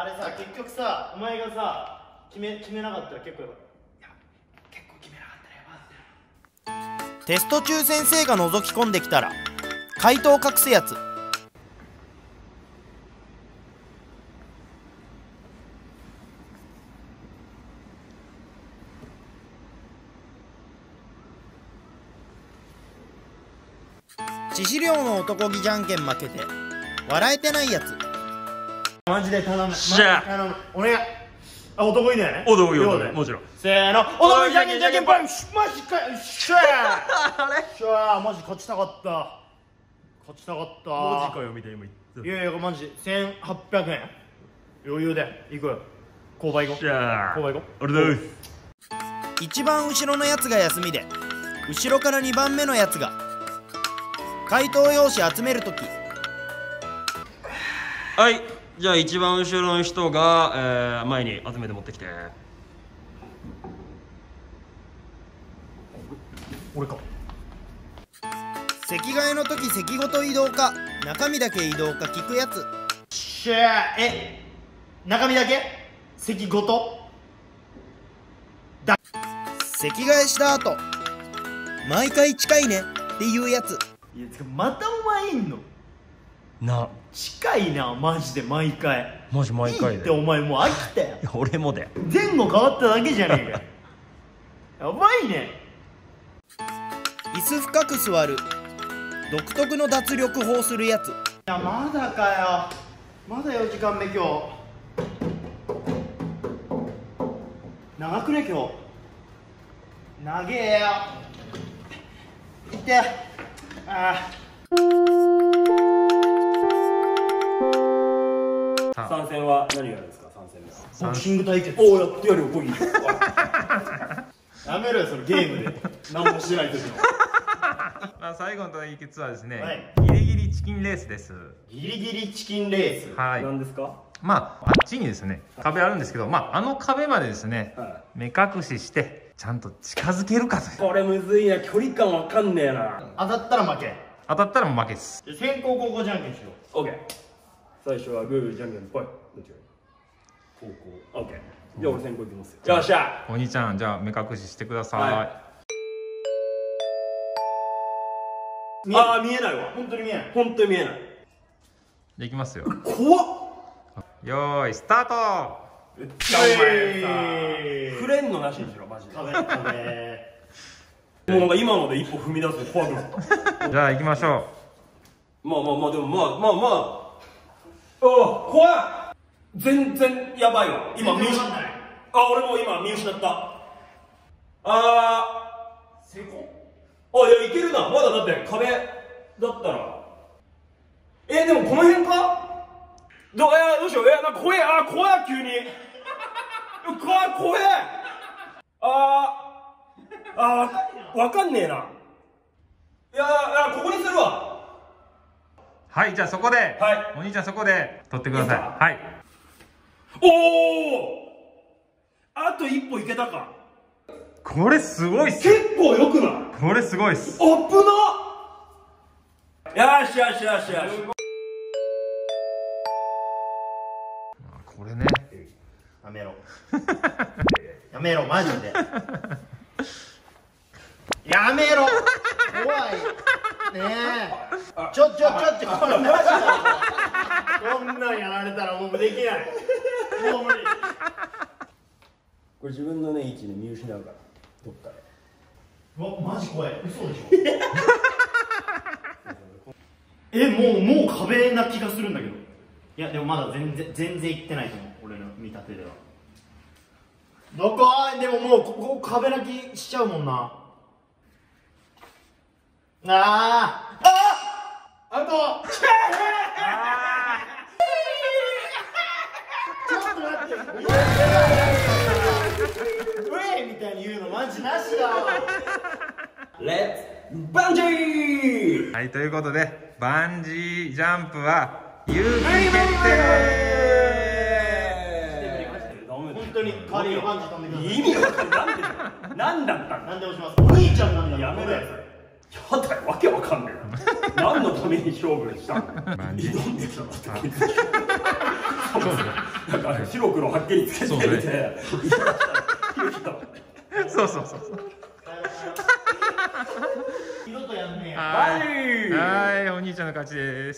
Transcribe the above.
あれさ結局さお前がさ決め決めなかったら結構やばい。いや結構決めなかったらやばいってテスト中先生が覗き込んできたら回答を隠すやつ。致死量の男気じゃんけん負けて笑えてないやつマジで頼む。しゃあ。お願いあ男いいんだよね。男いい男いい両方で。もちろん。せーの。男いいじゃんけんじゃんけんぽいマジかよ。っしゃー あれ？しゃーマジ勝ちたかった。勝ちたかった。マジかよみたいに今言っていやいやマジ。1800円。余裕で。行くよ。購買行こう。じゃあ。購買行こう。俺です。一番後ろのやつが休みで。後ろから2番目のやつが。回答用紙集めるとき。はいじゃあ一番後ろの人が、えー、前に集めて持ってきて。俺か。席替えの時席ごと移動か中身だけ移動か聞くやつ。しゃーえ中身だけ？席ごと？席替えした後毎回近いねっていうやつ。いやまたお前いんの？な。近いなマジで毎回。マジ毎回いいっでてお前もう飽きたよ。いや俺もで前後変わっただけじゃねえか。よ やばいね。椅子深く座る。独特の脱力法するやつ。いやまだかよ。まだ4時間目今日。長くね今日。長えよ。いって。あ参戦は何があるんですか？参戦で。すボクシング対決。おおやってやるよ来いよやめろよそのゲームで。何もしてない時の。まあ、最後の対決はですね、はい。ギリギリチキンレースです。ギリギリチキンレース。はい。何ですか？まあ、あっちにですね、壁あるんですけど、まあ、あの壁までですね、は目隠しして、ちゃんと近づけるかという。これむずいな距離感わかんねえな。当たったら負け。当たったらもう負けです。先攻後攻じゃんけんしよオッケー最初はグーじゃんけんぽいどっちがいい高校オッケー。じゃあ俺先行いきますよ。よっしゃ。お兄ちゃん、じゃあ目隠ししてください。はああ見えないわ。本当に見えない。本当に見えない。じゃあいきますよ。怖っ。よーい、スタート。じゃあお前さ触れんのなしにしろマジで。もうなんか今ので一歩踏み出すの怖くなった。じゃあ行きましょまあまあまあでもまあまあまあお怖い全然やばいわ今見失った。あ俺も今見失った。あ成功？ーあいやいけるな。まだだって壁だったら。えでもこの辺か？どうえどうしよう。えなんか怖え。あー怖い急に。怖い怖え。あー。あーわかんねえな。いやここに。はい、じゃあそこで、はい。お兄ちゃんそこで取ってください。はい。おおあと一歩いけたか。これすごいっすよ。結構よくない？これすごいっす。あっ！ぶなよしよしよし。よしこれね。やめろ。やめろマジで。やめろ。怖いねえ。ちょちょちょちょこれマジだこんなんやられたらもうできない。もう無理。これ自分のね位置ね見失うから。どっかで。うわマジ怖い。嘘でしょ。えもうもう壁な気がするんだけど。いやでもまだ全然全然いってないと思う。俺の見立てでは。どこ？でももうここ壁な気しちゃうもんなあーあアウトちょっと待って。ウェイみたいに言うのマジなしだわレッツバンジーはい、ということで、バンジージャンプは、有期決定。本当に代わりのバンジー飛んでください意味わかんないなんでなんだったんだなんで押しますお兄ちゃんなんだよやだよわけわかんねえな何のために勝負したの？挑んできたのってなんか白黒はっきりつけてみて、そう。そうそうそうそう。二度とやんねえよはいはい。はいお兄ちゃんの勝ちです